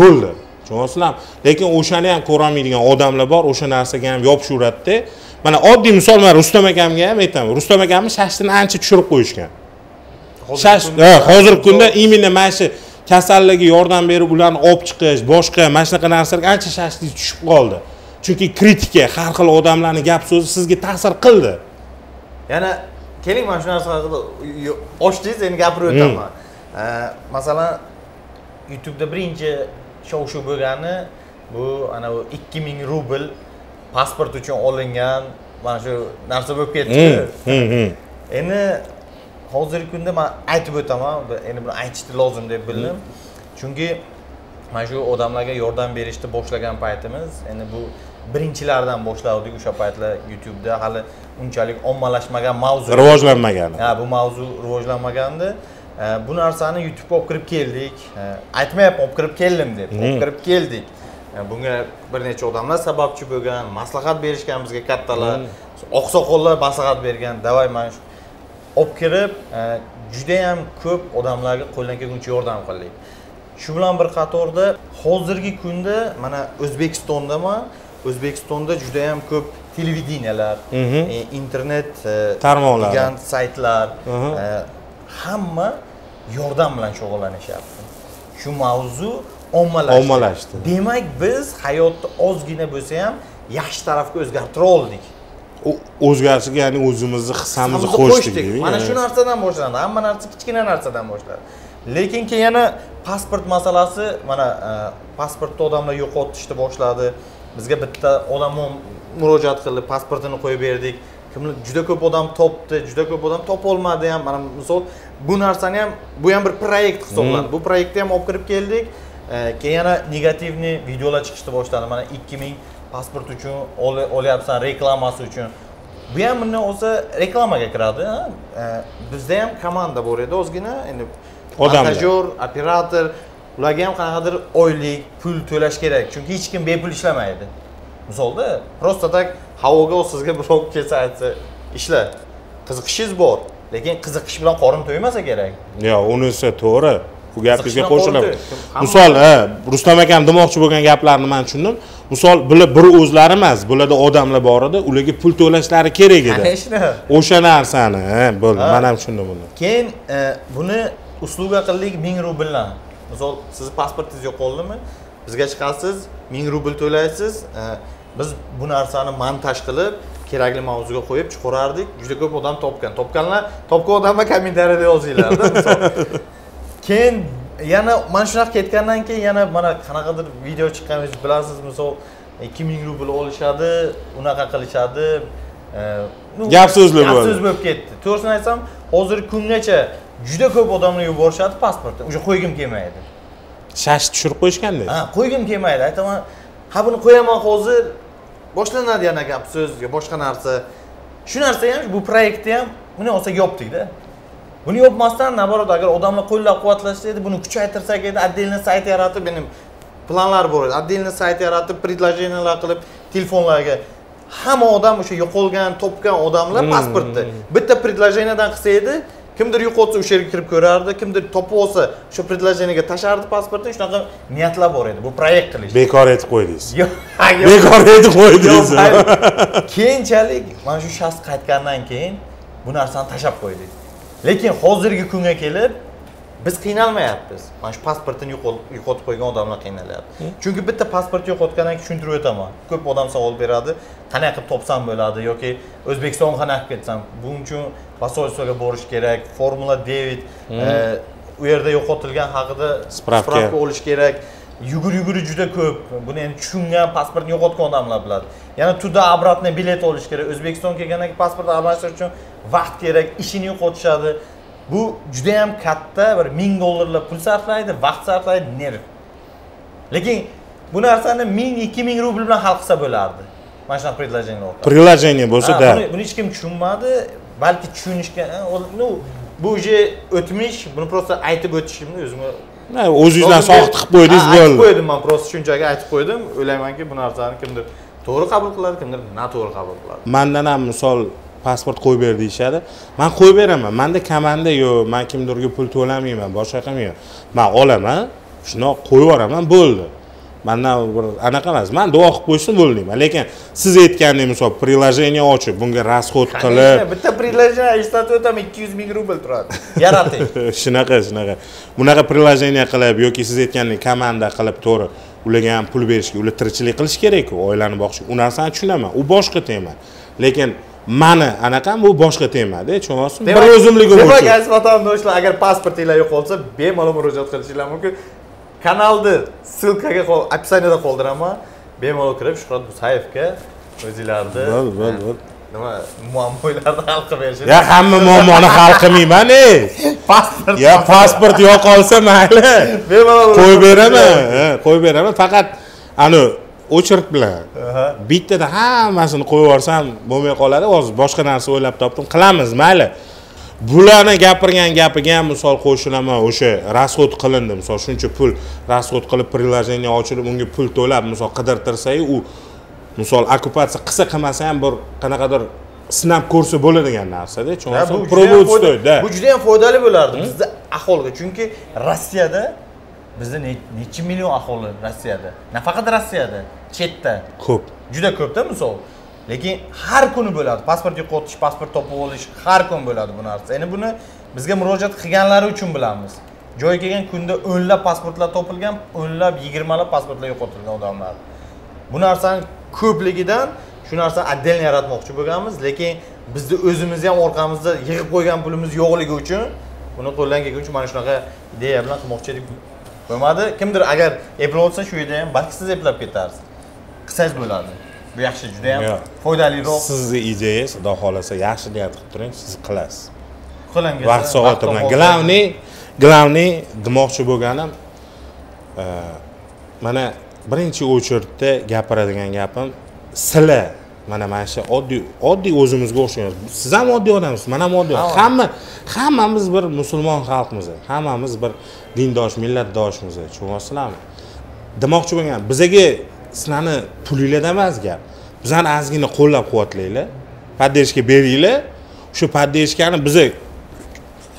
bo'ldi. Tushunyapsizlarmi lekin o'shani ham ko'rolmaydigan odamlar bor o'sha narsaga ham yopishaveradida mana oddiy misol man rustam akamga ham aytaman. Rustam akamni shashtini ancha tushirib qo'yishgan. Shash hozirgi kunda именно mana shu kasallarga yordam berib ularni olib chiqish boshqa mana shunaqa narsalarga ancha shashlik tushib qoldi. Chunki kritika har xil odamlarni gap so'zi sizga ta'sir qildi. Yana keling mana shu narsa haqida ochdingiz endi gapirib o'taman. E, masalan youtubeda birinchi shov shuv bo'lgani bu ana u ikki ming rubl pasport uchun olingan mana shu narsa bo'lib ketdi. Hmm, hmm, hmm. endi hozirgi kunda man aytib o'taman endi buni aytishni lozim deb bildim. Chunki mana shu odamlarga yordam berishni boshlagan paytimiz endi bu birinchilardan boshladik o'sha paytlar youtubeda. Hali unchalik ommalashmagan mavzu. Rivojlanmagan ha bu mavzu rivojlanmagandi. Bu narsani youtubega olib kirib keldik. Aytmayapman olib kirib keldim deb. Olib kirib keldik bunga bir necha odamlar sababchi bo'lgan maslahat berishgan bizga kattalar oqsoqollar maslahat bergan davay mana shu olib kirib e, judayam ko'p odamlarga qo'ldan kelguncha yordam qildik shu bilan bir qatorda hozirgi kunda mana o'zbekistondaman o'zbekistonda judayam ko'p televideniyalar Mhm. e, internet e, Tarmoqlar. gigant saytlar Mhm. hamma yordam bilan shug'ullanishyapti shu mavzu ommalashdi. Ommalashdi. demak biz hayotni ozgina bo'lsa ham yaxshi tarafga o'zgartira oldik. O'zgarishga ya'ni o'zimizni hissamizni qo'shdik. mana shu narsadan boshlandi hamma narsa kichkina narsadan boshlandi. Lekin keyin yana pasport masalasi mana e, pasportni odamlar yo'qotishni boshladi. Bizga bitta odam mu- murojaat qildi pasportini qo'yib berdik. Kimlar juda ko'p odam topdi juda ko'p odam topolmadi ham. Mana misol bu narsani ham bu ham bir proyekt hisoblanadi. Bu proyektni ham olib kirib keldik keyin yana negativniy videolar chiqishni boshladi. Mana ikki ming pasport uchun ol- olyapsan reklamasi uchun. Bu ham bundan olsa reklamaga kiradi bizda ham komanda bor edi ozgina. Endi Odamlar. montajyor operator ularga ham qanaqadir oylik pul to'lash kerak. Chunki hech kim bepul ishlamaydi. Misolda просто так havoga sizga birov kelsa aytsa ishla qiziqishingiz bor lekin qiziqish bilan qorin to'ymasa kerak. Yo'q unisi to'g'ri bu gapingizga Qiziqishdan qo'shilaman misol ha rustam akam demoqchi bo'lgan gaplarni man tushundim. Misol bular bir o'zlari emas bularda odamlar bor edi ularga pul to'lashlari kerak edi. Конечно o'sha narsani ha bo'ldi. Man ham tushundim uni keyin e, buni usluga qildik ming rubldan misol sizni pasportingiz yo'qoldimi bizga chiqasiz ming rubl to'laysiz. E, biz bu narsani montaj qilib kerakli mavzuga qo'yib chiqarardik juda ko'p odam topgan. Topganlar topgan odamlar kommentariyada yozinglarda misol keyin yana mana shunaqa ketgandan keyin yana mana qanaqadir video chiqqaningizni bilasiz misol ikki ming rubl olishadi unaqa qilishadi e, Gap so'zli gap bo'ldi. so'z bo'lib ketdi. To'g'risini aytsam hozirgi kungacha juda ko'p odamlar yuborishadi pasportni уже qo'ygim kelmaydi. Shash tushirib qo'yishganda ha qo'ygim kelmaydi. Aytaman ha buni qo'yaman hozir. Boshlanadi yana gap so'z yo boshqa narsa. Shu narsa ham bu proyektni ham buni olsa yopdikda buni yopmasdan наоборот agar odamlar qo'llab quvvatlashsa edi buni kuchaytirsak edi отдельный sayt yaratib mening planlar bor edi. Отдельный sayt yaratib предложениялар qilib telefonlarga hamma odam o'sha yo'qolgan topgan odamlar pasportni bitta предложениеdan qilsa edi kimdir yo'qotsa o'sha yerga kirib ko'rardi kimdir topib olsa o'sha предложениеga tashlardi pasportni shunaqa niyatlar bor edi. Bu proyekt qilish. Bekor etib qo'ydingiz. Yo'q bekor etib qo'ydingiz. Keyinchalik mana shu shaxs qaytgandan keyin bu narsani tashlab qo'ydik lekin hozirgi kunga kelib biz qiynalmayapmiz. Mana shu pasportini yo'qotib qo'ygan odamlar qiynalyapti chunki bitta pasport yo'qotgandan keyin tushuntirib o'taman. Ko'p odam savol beradi qanaqa qilib topsam bo'ladi yoki o'zbekistonga qanaqa qilib ketsam. Buning uchun посольствоga borish kerak formula 9 e, u yerda yo'qotilgan haqida spravka olish kerak yugur yuguri juda ko'p. Buni endi tushungan pasportni yo'qotgan odamlar biladi. Yana tуда обратно bilet olish kerak. O'zbekistonga kelgandan keyin pasport almashtirish uchun vaqt kerak ishini yo'qotishadi. Bu juda yam katta bir ming dollarlab pul sarflaydi vaqt sarflaydi nerv. Lekin bu narsani ming ikki ming rubl bilan hal qilsa bo'lardi. Mana shunaqa предложение orqali приложение bo'lsa да. buni, hech kim tushunmadi balki tushunishga ha, o- ну bu уже o'tmish buni просто aytib o'tishimni o'zimga o'zingizdan soqit qilib qo'ydingiz Ha, aytib bo'ldi qo'ydim man просто shunchaki aytib qo'ydim. O'ylaymanki bu narsani kimdir to'g'ri qabul qiladi kimdir noto'g'ri qabul qiladi. Mandan ham misol pasport qo'yib ber deyishadi. Man qo'yib beraman. Manda komanda yo'q. Man kimdirga pul to'lamayman boshqa qilmayman. Man olaman shunaqa qo'yib yuboraman bo'ldi mandan bir anaqa emas. Man duo qilib qo'ysin bo'ldi deyman lekin siz aytgandek misol приложение ochib bunga расход qilib bitta предложение ishlatib o'taman ikki yuz ming rubl turadi. Yarating shunaqa shunaqa. Bunaqa приложение qilib yoki siz aytgandek komanda qilib to'g'ri ularga ham pul berishga ular tirikchilik qilish kerakku oilani boqish. U narsani tushunaman. U boshqa tema. Lekin mani anaqam bu boshqa temada. Tushunyapsizmi bir o'zimligim demak uchun aziz vatandoshlar agar pasportinglar yo'qolsa bemalol murojaat qilishinglar mumkin kanalni ссылкаga qol- описаниеda qoldiraman. Bemalol kirib shuhrat musayevga o'zinglarni bo'l bo'l bo'l nima muammolarni hal qilib berishini ya hamma muammoni hal qilmayman ey pasport ya pasport yo'qolsa mayli. Bemalol qo'yib beraman. Qo'yib beraman. Faqat ani o'chirt bilan. Bittada hammasini qo'yib yuborsam bo'lmay qoladi. Hozir boshqa narsa o'ylab topdim. Qilamiz mayli bularni gapirgan gapiga ham misol qo'shilaman o'sha расход qilindi. Misol shuncha pul расход qilib приложение ochilib unga pul to'lab misol qidirtirsayu u misol okkupatsiya qilsa qilmasa ham bir qanaqadir sinab ko'rsa bo'ladigan narsada bu juda ham foydali bo'lardi bizni aholiga chunki rossiyada bizda ne- necha million aholi rossiyada? Nafaqat rossiyada chetda. Ko'p. Juda ko'pda misol lekin har kuni bo'ladi. Pasport yo'qotish pasport topib olish har kun bo'ladi bu narsa. Endi buni bizga murojaat qilganlari uchun bilamiz. Joyi kelgan kunda o'nlab pasportlar topilgan o'nlab yigirmalab pasportlar yo'qotilgan odamlar. Bu narsani ko'pligidan shu narsani отдельно yaratmoqchi bo'lganmiz. Lekin bizni o'zimizni ham orqamizda yig'ib qo'ygan pulimiz yo'qligi uchun buni qo'ldan kelguncha mana shunaqa ideya bilan qilmoqchi edik. Bo'lmadi. Kimdir agar eplab olsa shu yerda ham balki siz eplab ketarsiz. Qilsangiz bo'ladi. Bu yaxshi juda ham Yo'q. foydaliroq. Sizni ideyangiz xudo xohlasa yaxshi niyat qilib turing siz qilasiz. Kelsa vaqt soati bilan. главный главный demoqchi bo'lganim e, mana birinchi очередda gapiradigan gapim sizlar mana mana shu oddiy oddiy o'zimizga o'xshagan siz ham oddiy odamsiz man ham oddiy. Ha. hamma hammamiz bir musulmon xalqmiz. Hammamiz bir dindosh millatdoshmiz. Tushunyapsizlarmi demoqchi bo'lgan bizaga sizlarni pulinglarda emas gap. Bizani ozgina qo'llab quvvatlanglar поддержка beringlar. Shu поддержкаni biza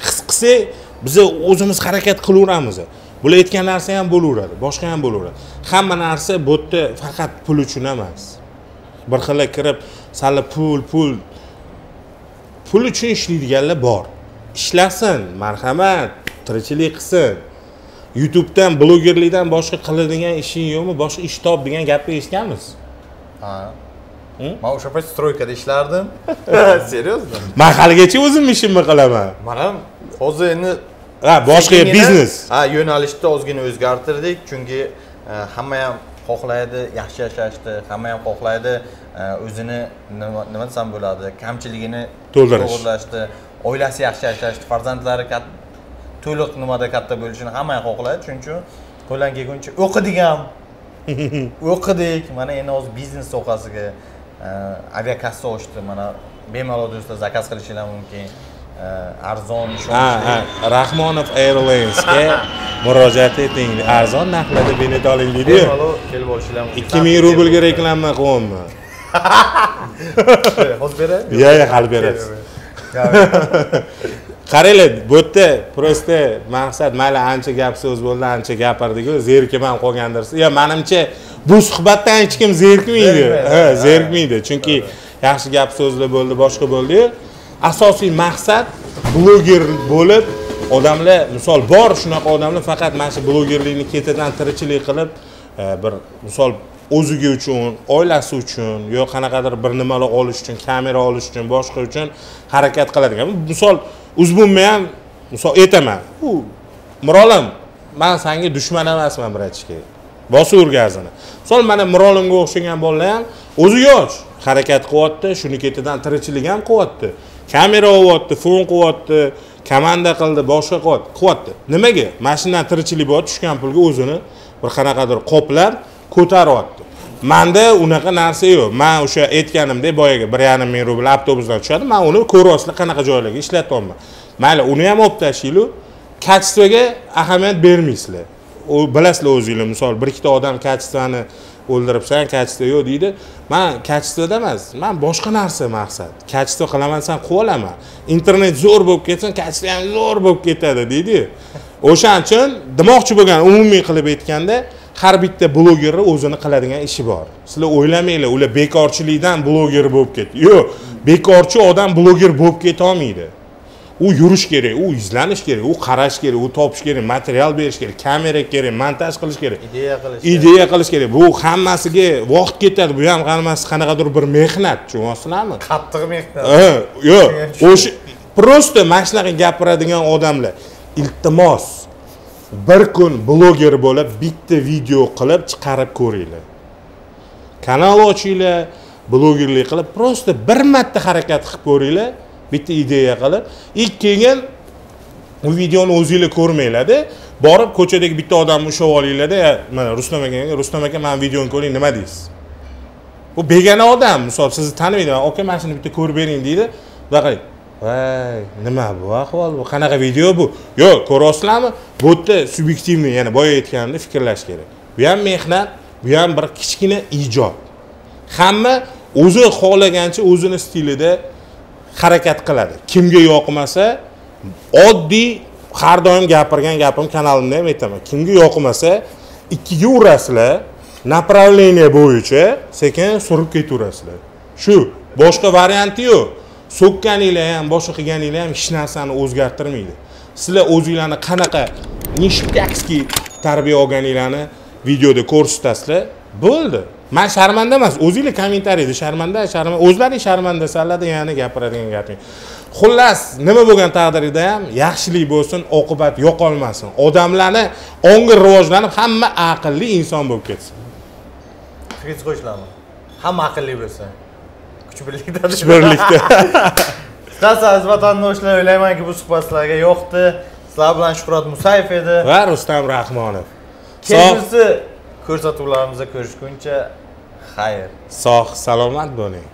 his qilsak biz o'zimiz harakat qilaveramiz. Bular aytgan narsa ham bo'laveradi boshqa ham bo'laveradi. Hamma narsa bu yerda faqat pul uchun emas. Bir xil kirib sal pul pul pul uchun ishlaydiganlar bor. Ishlasin marhamat tirikchilik qilsin. Youtubedan blogerlikdan boshqa qiladigan ishing yo'qmi? Boshqa ish top degan gapni eshitganmiz. Ha. Man o'sha payt stroykada ishlardim. Серьезно man haligacha o'zim ishimni qilaman. Man ham hozir endi ha boshqa biznes. Ha yo'nalishni ozgina o'zgartirdik chunki e, hamma ham xohlaydi yaxshi yashashni hamma ham xohlaydi e, o'zini nima desam bo'ladi kamchiligini To'ldirish. to'g'irlashni oilasi yaxshi yashashni farzandlari to'liq nimada katta bo'lishini hamma ham xohlaydi. Shuning uchun qo'ldan kelguncha o'qidik ham. O'qidik. Mana endi hozir biznes sohasiga e, aviakassa ochdi. Mana bemalol do'stlar zakaz qilishinglar mumkin. E, arzon ha ishonchli ha rahmonov airlinesga murojaat eting. Arzon narxlarda bilet oling deydiyu. Bemalol kelib olishinglar mumkin. Ikki ming rublga reklama qilyapman hozir beray Yo, yo, hali berasiz. Qaranglar bu yerda просто maqsad mayli ancha gap so'z bo'ldi ancha gapirdiku zerikib qolgandir. Yo manimcha bu suhbatdan hech kim zerikmaydi ha. zerikmaydi chunki yaxshi gap so'zlar bo'ldi boshqa bo'ldiyu asosiy maqsad bloger bo'lib odamlar misol bor shunaqa odamlar faqat mana shu blogerlikni ketidan tirikchilik qilib e, bir misol o'ziga uchun oilasi uchun yo qanaqadir bir nimalar olish uchun kamera olish uchun boshqa uchun harakat qiladigan. Misol uzbunni ham misol aytaman. U. Mirolim man sanga dushman emasman bratishka. Bosaver gazini misol mana mirolimga o'xshagan bolalar ham o'zi yosh. Harakat qilyapti shuni ketidan tirikchilik ham qilyapti. Kamera olyapti fon qilyapti komanda qildi boshqa qilyapti nimaga? Mana shundan tirikchilik bor tushgan pulga o'zini bir qanaqadir qoplab ko'taryapti manda unaqa narsa yo'q. Man o'sha aytganimdek boyagi bir yarim ming rubl avtobusdan tushadi man uni ko'ryapsizlar qanaqa joylarga ishlatyapman. Mayli uni ham olib tashlanglar kачествоga ahamiyat bermaysizlar. U bilasizlar o'zinglar misol bir ikkita odam качествоni o'ldiribsan качество yo'q deydi. Man качествода emas man boshqa narsa maqsad. Качество qilaman desam qilib olaman. Internet zo'r bo'lib ketsin качество ham zo'r bo'lib ketadi deydiyu o'shaning uchun demoqchi bo'lgan umumiy qilib aytganda har bitta blogerni o'zini qiladigan ishi bor. Sizlar o'ylamanglar ular bekorchilikdan bloger bo'lib ketdi. Yo'q bekorchi odam bloger bo'lib ketolmaydi u yurish kerak u izlanish kerak u qarash kerak u topish kerak material berish kerak kamera kerak montaj qilish kerak. Ideya qilish ideya qilish kerak. Bu hammasiga vaqt ketadi. Bu ham hammasi qanaqadir bir mehnat tushunyapsizlarmi qattiq mehnat. Yo'q o'sha просто mana shunaqa gapiradigan odamlar. Iltimos bir kun bloger bo'lib bitta video qilib chiqarib ko'ringlar. Kanal ochinglar blogerlik qilib просто bir marta harakat qilib ko'ringlar bitta ideya qilib и keyin u videoni o'zinglar ko'rmanglarda borib ko'chadagi bitta odamni ushlab olinglarda mana rustam aka rustam aka mani videoni ko'ring nima deysiz? Bu begona odam misol sizni tanimaydi aka mana shuni bitta ko'rib bering deydi bunaqa voy nima bu ahvol bu? Qanaqa video bu? Yo'q ko'ryapsizlarmi bu yerda subyektivniy yana boya aytganimdek fikrlash kerak. Bu ham mehnat bu ham bir kichkina ijod. Hamma o'zi xohlagancha o'zini stilida harakat qiladi. Kimga yoqmasa oddiy har doim gapirgan gapim kanalimda ham aytaman. Kimga yoqmasa ikkiga urasizlar направление bo'yicha sekin surib ketaverasizlar. Shu boshqa varianti yo'q. So'kkaninglar ham boshqa qilganinglar ham hech narsani o'zgartirmaydi. Sizlar o'zinglarni qanaqa nishpyakskiy tarbiya olganinglarni videoda ko'rsatasizlar bo'ldi. Man sharmanda emas o'zinglar kommentariyda sharmanda sharmanda o'zlaring sharmandasanlarda yana gapiradigan gaping. Xullas nima bo'lgan taqdirda ham yaxshilik bo'lsin oqibat yo'qolmasin. Odamlarni ongi rivojlanib hamma aqlli inson bo'lib ketsin. Fikringizni qo'shilaman hamma aqlli bo'lsin. Kuch birlikda kuch birlikda qisqasi aziz vatandoshlar o'ylaymanki bu suhbat sizlarga yoqdi sizlar bilan shuhrat musayev edi va rustam rahmonov kelgusi ko'rsatuvlarimizda ko'rishguncha xayr sog' salomat bo'ling